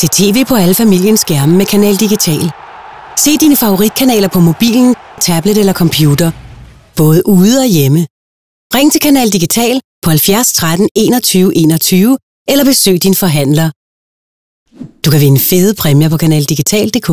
Se tv på alle familiens skærme med Kanal Digital. Se dine favoritkanaler på mobilen, tablet eller computer. Både ude og hjemme. Ring til Kanal Digital på 70 13 21 21 eller besøg din forhandler. Du kan vinde fede præmier på kanaldigital.dk.